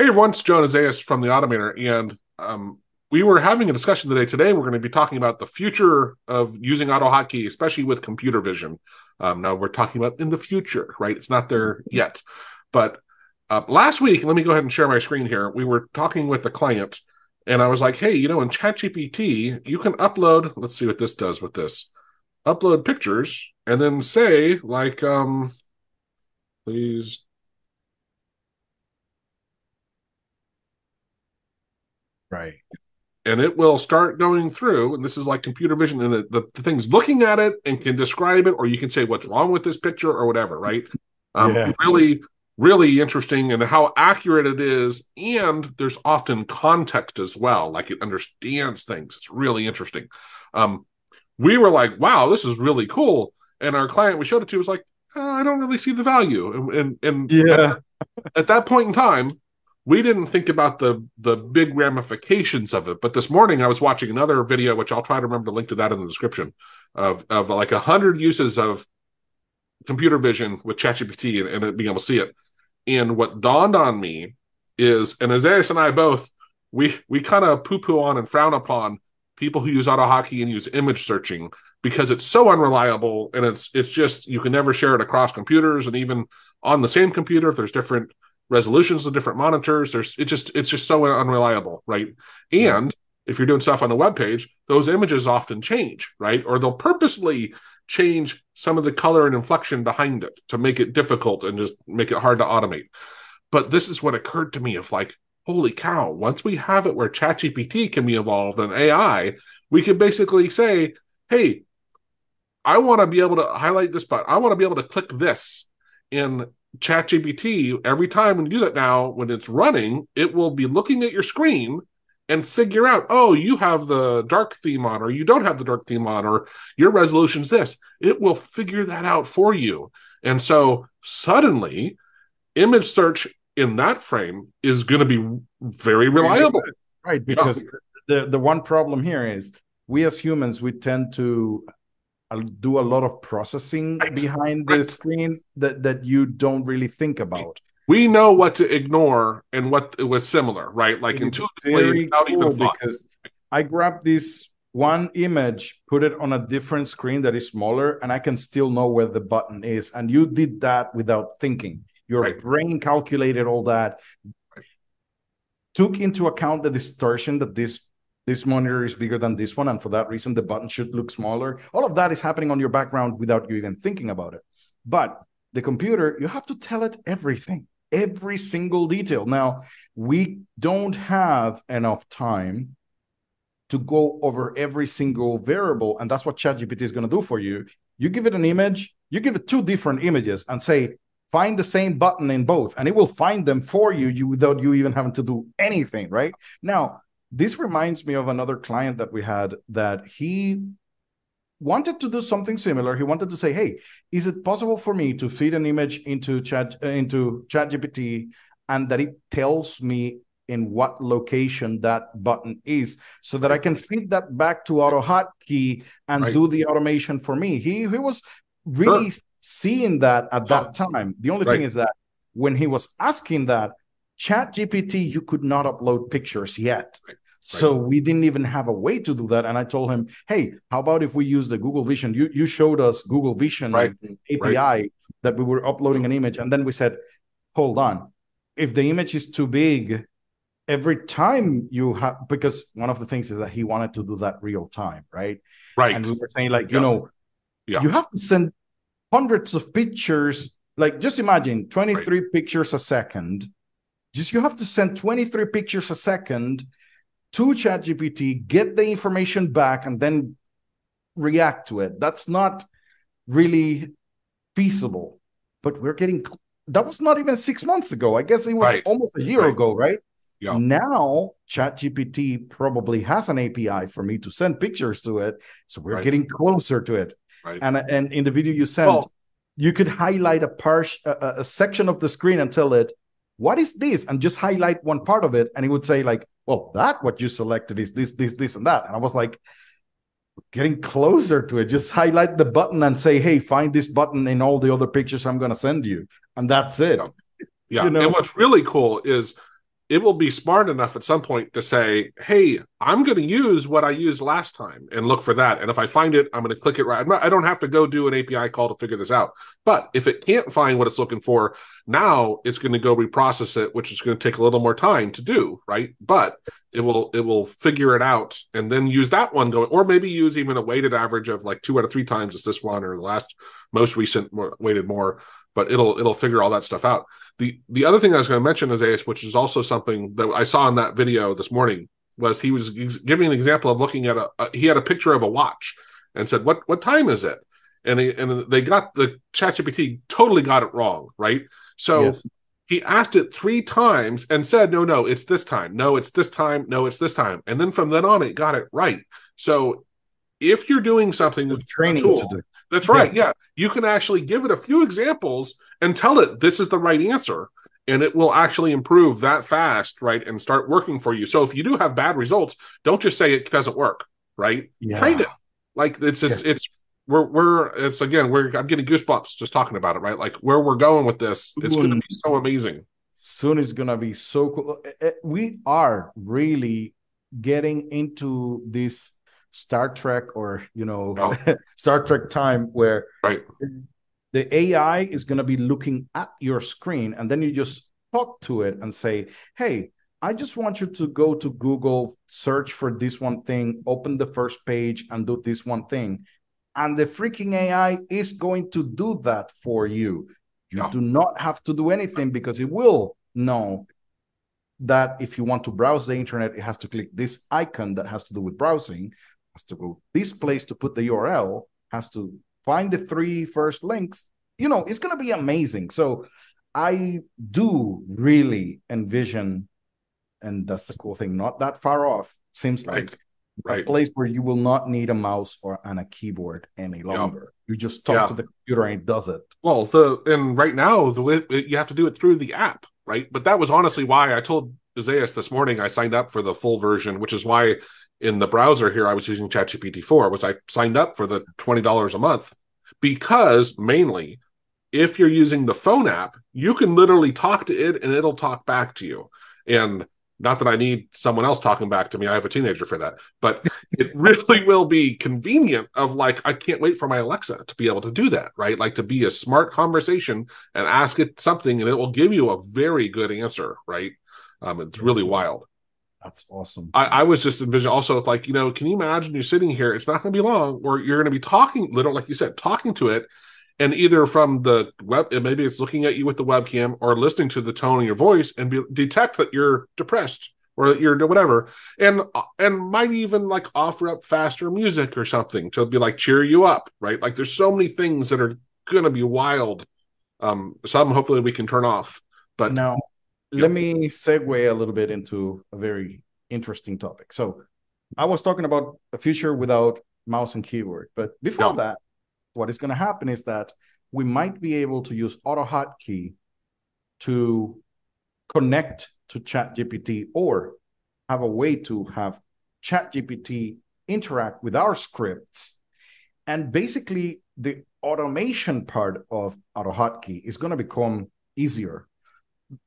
Hey everyone, it's Joe and Isaias from the Automator, and um, we were having a discussion today. Today, we're going to be talking about the future of using AutoHotkey, especially with computer vision. Um, now, we're talking about in the future, right? It's not there yet. But uh, last week, let me go ahead and share my screen here. We were talking with the client, and I was like, "Hey, you know, in ChatGPT, you can upload. Let's see what this does with this. Upload pictures, and then say like, um, please Right. And it will start going through, and this is like computer vision, and the, the, the, thing's looking at it and can describe it, or you can say what's wrong with this picture or whatever, right? Um, yeah. Really, really interesting, and how accurate it is. And there's often context as well, like it understands things. It's really interesting. Um, we were like, wow, this is really cool. And our client we showed it to was like, oh, I don't really see the value. And, and, and yeah. at, at that point in time, we didn't think about the the big ramifications of it. But this morning I was watching another video, which I'll try to remember to link to that in the description, of of like a hundred uses of computer vision with ChatGPT and, and being able to see it. And what dawned on me is, and Isaias and I both, we we kind of poo poo on and frown upon people who use AutoHotkey and use image searching because it's so unreliable and it's it's just you can never share it across computers and even on the same computer if there's different resolutions of different monitors. There's it just it's just so unreliable, right? And if you're doing stuff on a web page, those images often change, right? Or they'll purposely change some of the color and inflection behind it to make it difficult and just make it hard to automate. But this is what occurred to me of like, holy cow, once we have it where ChatGPT can be involved and AI, we can basically say, hey, I want to be able to highlight this button. I want to be able to click this. And ChatGPT, every time when you do that now, when it's running, it will be looking at your screen and figure out, oh, you have the dark theme on, or you don't have the dark theme on, or your resolution's this. It will figure that out for you. And so suddenly, image search in that frame is going to be very reliable. Right. Because yeah. the, the one problem here is we as humans, we tend to do a lot of processing right. behind the right. screen that that you don't really think about. We know what to ignore and what was similar, right? Like intuitively, without cool even thought. Because I grabbed this one image, put it on a different screen that is smaller, and I can still know where the button is. And you did that without thinking. Your right. brain calculated all that, took into account the distortion that this this monitor is bigger than this one and for that reason the button should look smaller. All of that is happening on your background without you even thinking about it. But the computer you have to tell it everything every single detail. Now we don't have enough time to go over every single variable and that's what ChatGPT is going to do for you. You give it an image you give it two different images and say find the same button in both and it will find them for you, you without you even having to do anything right? Now this reminds me of another client that we had that he wanted to do something similar. He wanted to say, "Hey, is it possible for me to feed an image into chat uh, into ChatGPT and that it tells me in what location that button is, so that I can feed that back to AutoHotkey and right. do the automation for me?" He he was really sure. seeing that at that time. The only right. thing is that when he was asking that, Chat GPT, you could not upload pictures yet. Right. So right. we didn't even have a way to do that. And I told him, hey, how about if we use the Google Vision? You you showed us Google Vision right. API right. that we were uploading an image. And then we said, hold on. If the image is too big, every time you have because one of the things is that he wanted to do that real time, right? Right. And we were saying, like, yeah. you know, yeah. you have to send hundreds of pictures. Like, just imagine 23 right. pictures a second just you have to send 23 pictures a second to ChatGPT, get the information back, and then react to it. That's not really feasible. But we're getting that was not even six months ago. I guess it was right. almost a year right. ago, right? Yeah. Now ChatGPT probably has an API for me to send pictures to it. So we're right. getting closer to it. Right. And and in the video you sent, well, you could highlight a part a, a section of the screen and tell it what is this? And just highlight one part of it. And he would say, like, well, that what you selected is this, this, this, and that. And I was like, getting closer to it. Just highlight the button and say, hey, find this button in all the other pictures I'm going to send you. And that's it. Yeah. yeah. You know? And what's really cool is it will be smart enough at some point to say, "Hey, I'm going to use what I used last time and look for that. And if I find it, I'm going to click it right. I don't have to go do an API call to figure this out. But if it can't find what it's looking for, now it's going to go reprocess it, which is going to take a little more time to do, right? But it will it will figure it out and then use that one going, or maybe use even a weighted average of like two out of three times is this one or the last most recent weighted more. But it'll it'll figure all that stuff out. The the other thing I was going to mention is Ace, which is also something that I saw in that video this morning, was he was giving an example of looking at a, a he had a picture of a watch and said, "What what time is it?" And he, and they got the ChatGPT totally got it wrong, right? So yes. he asked it three times and said, "No, no, it's this time. No, it's this time. No, it's this time." And then from then on, it got it right. So if you're doing something with training tool, that's right. Yeah. yeah. You can actually give it a few examples and tell it this is the right answer. And it will actually improve that fast, right? And start working for you. So if you do have bad results, don't just say it doesn't work, right? Yeah. Train it. Like it's just, yeah. it's, we're, we're, it's again, we're, I'm getting goosebumps just talking about it, right? Like where we're going with this, it's going to be so amazing. Soon it's going to be so cool. Eh, eh, we are really getting into this Star Trek or you know oh. Star Trek time where right. the AI is going to be looking at your screen and then you just talk to it and say, "Hey, I just want you to go to Google, search for this one thing, open the first page and do this one thing." And the freaking AI is going to do that for you. You no. do not have to do anything because it will know that if you want to browse the internet, it has to click this icon that has to do with browsing has to go this place to put the URL, has to find the three first links. You know, it's going to be amazing. So I do really envision, and that's the cool thing, not that far off. Seems like right. a place where you will not need a mouse or and a keyboard any longer. Yeah. You just talk yeah. to the computer and it does it. Well, the and right now the way you have to do it through the app, right? But that was honestly why I told Isaias this morning I signed up for the full version, which is why in the browser here, I was using ChatGPT 4, was I signed up for the $20 a month because mainly if you're using the phone app, you can literally talk to it and it'll talk back to you. And not that I need someone else talking back to me. I have a teenager for that. But it really will be convenient of like, I can't wait for my Alexa to be able to do that, right? Like to be a smart conversation and ask it something and it will give you a very good answer, right? Um, it's really wild. That's awesome. I, I was just envisioning also like, you know, can you imagine you're sitting here, it's not going to be long, or you're going to be talking, literally, like you said, talking to it, and either from the web, maybe it's looking at you with the webcam or listening to the tone of your voice and be, detect that you're depressed or that you're whatever, and and might even like offer up faster music or something to be like cheer you up, right? Like there's so many things that are going to be wild. Um, some hopefully we can turn off, but now let me segue a little bit into a very interesting topic. So, I was talking about a future without mouse and keyboard, but before that, what is going to happen is that we might be able to use AutoHotkey to connect to ChatGPT or have a way to have ChatGPT interact with our scripts. And basically, the automation part of AutoHotkey is going to become easier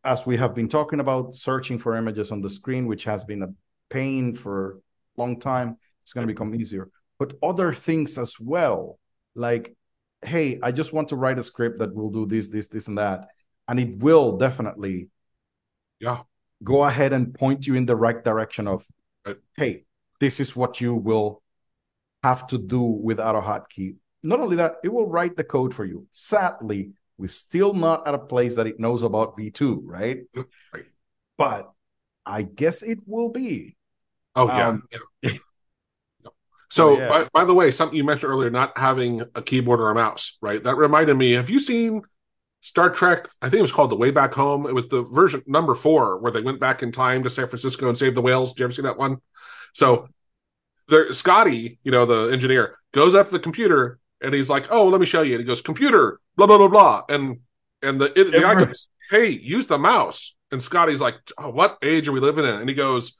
as we have been talking about searching for images on the screen, which has been a pain for a long time, it's going to become easier. But other things as well, like, hey, I just want to write a script that will do this, this, this, and that. And it will definitely yeah. go ahead and point you in the right direction of, right. hey, this is what you will have to do with AutoHotkey. Not only that, it will write the code for you. Sadly, we're still not at a place that it knows about V2, right? Right. But I guess it will be. Oh, yeah. Um, yeah. So, oh, yeah. by, by, the way, something you mentioned earlier, not having a keyboard or a mouse, right? That reminded me. Have you seen Star Trek? I think it was called The Way Back Home. It was the version number four where they went back in time to San Francisco and saved the whales. Did you ever see that one? So, there, Scotty, you know, the engineer, goes up to the computer and he's like, "Oh, let me show you." And he goes, "Computer, blah blah blah blah," and and the, it, the guy goes, "Hey, use the mouse." And Scotty's like, oh, "What age are we living in?" And he goes,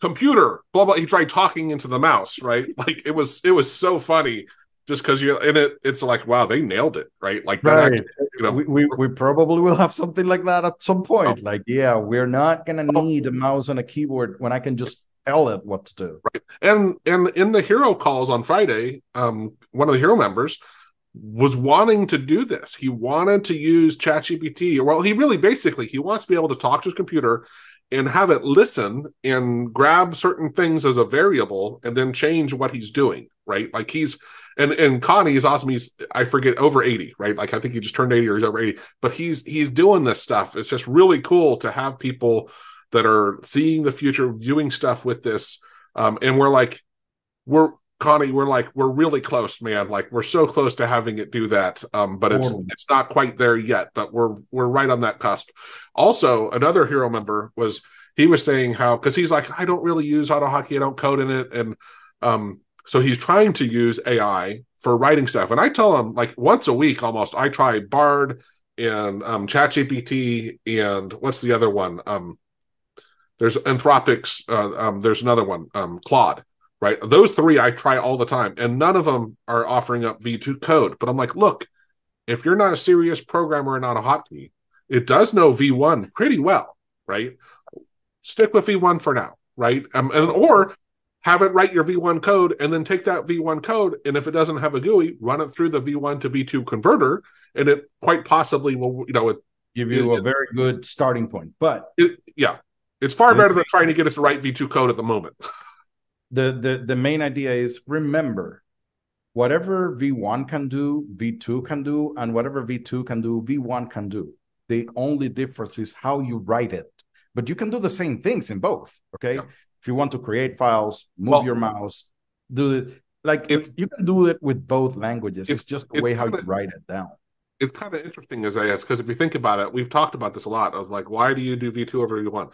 "Computer, blah blah." He tried talking into the mouse, right? Like it was it was so funny just because you're in it. It's like wow, they nailed it, right? Like. Right. Actually, you know, we, we, we probably will have something like that at some point. Oh. Like, yeah, we're not gonna Oh. need a mouse and a keyboard when I can just tell it what to do. Right. And and in the hero calls on Friday, um, one of the hero members was wanting to do this. He wanted to use ChatGPT. Well, he really basically he wants to be able to talk to his computer and have it listen and grab certain things as a variable and then change what he's doing. Right, like he's and and Connie is awesome. He's I forget over eighty, right? Like I think he just turned eighty or he's over eighty, but he's he's doing this stuff. It's just really cool to have people that are seeing the future, viewing stuff with this. Um, and we're like, we're Connie, we're like, we're really close, man. Like we're so close to having it do that. Um, but it's it's not quite there yet, but we're we're right on that cusp. Also, another hero member was he was saying how because he's like, I don't really use AutoHotkey, I don't code in it, and um, so he's trying to use AI for writing stuff. And I tell him like once a week almost, I try Bard and um ChatGPT and what's the other one? Um there's Anthropic's, uh, um, there's another one, um, Claude, right? Those three I try all the time, and none of them are offering up V2 code. But I'm like, look, if you're not a serious programmer and not a hotkey, it does know V1 pretty well, right? Stick with V1 for now, right? Um, and or have it write your V1 code and then take that V1 code, and if it doesn't have a GUI, run it through the V1 to V2 converter, and it quite possibly will, you know, it, Give you Yeah. a very good starting point. But it yeah, it's far better than trying to get it to write V2 code at the moment. the the the main idea is remember whatever v1 can do v2 can do and whatever v2 can do v1 can do the only difference is how you write it but you can do the same things in both okay Yeah. if you want to create files move Well- your mouse do it like It's- you can do it with both languages it's, It's- just the it's way how you write it down it's kind of interesting as I ask because if you think about it, we've talked about this a lot of like, why do you do V2 over V1?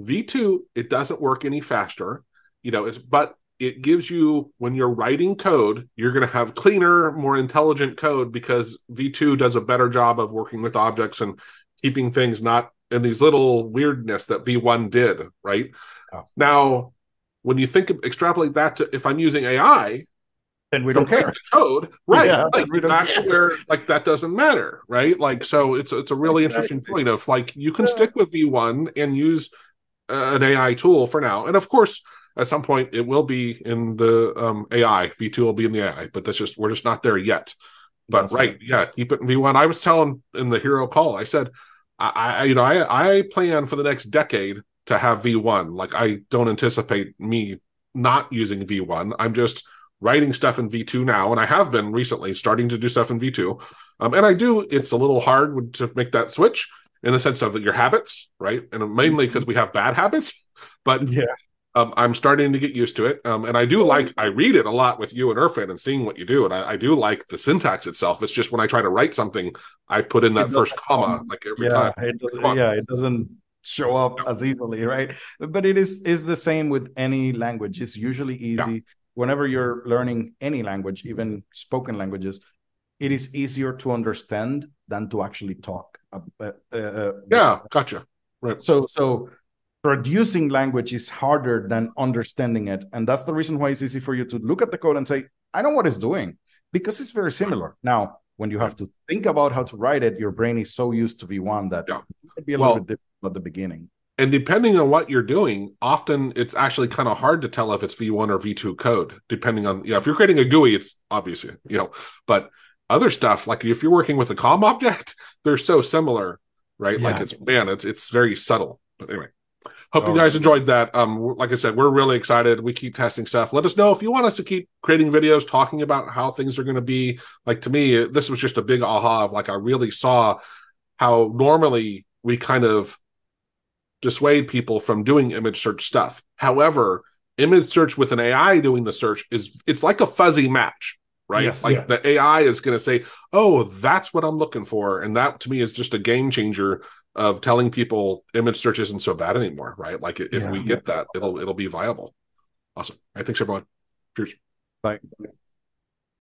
V2, it doesn't work any faster, you know, it's but it gives you when you're writing code, you're going to have cleaner, more intelligent code because V2 does a better job of working with objects and keeping things not in these little weirdness that V1 did, right? Oh. Now, when you think of extrapolate that to if I'm using AI, then we don't write care code, right? Yeah, like we don't back to where like that doesn't matter, right? Like so, it's it's a really interesting point of like you can stick with V1 and use an AI tool for now, and of course, at some point it will be in the um, AI. V2 will be in the AI, but that's just we're just not there yet. But right, right. yeah, keep it in V1. I was telling in the hero call, I said, I, I you know, I I plan for the next decade to have V1. Like I don't anticipate me not using V1. I'm just writing stuff in V2 now, and I have been recently starting to do stuff in V2. Um, and I do. It's a little hard to make that switch in the sense of your habits, right? And mainly because we have bad habits. But yeah um, I'm starting to get used to it. Um, and I do like, I read it a lot with you and Irfan and seeing what you do. And I, I do like the syntax itself. It's just when I try to write something, I put in that first comma come- like every yeah, time. It doesn't, yeah, it doesn't show up as easily, right? But it is is the same with any language. It's usually easy whenever you're learning any language, even spoken languages. It is easier to understand than to actually talk. Uh, uh, uh, Yeah, gotcha. Right. So so producing language is harder than understanding it, and that's the reason why it's easy for you to look at the code and say, "I know what it's doing," because it's very similar. Now, when you have to think about how to write it, your brain is so used to V1 that Yeah. it might be a Well- little bit different at the beginning. And depending on what you're doing, often it's actually kind of hard to tell if it's V1 or V2 code, depending on, yeah, if you're creating a GUI, it's obviously, you know, but other stuff, like if you're working with a COM object, they're so similar, right? Like it's, man, it's, it's very subtle. But anyway, hope you Oh. guys enjoyed that. Um, like I said, we're really excited. We keep testing stuff. Let us know if you want us to keep creating videos talking about how things are going to be. Like to me, this was just a big aha of like, I really saw how normally we kind of dissuade people from doing image search stuff. However, image search with an AI doing the search is it's like a fuzzy match, right? Yes, like yeah. the AI is going to say, "Oh, that's what I'm looking for," and that to me is just a game changer of telling people image search isn't so bad anymore, right? Like if Yeah. we get that, it'll it'll be viable. Awesome. All right, thanks everyone. Cheers. Bye.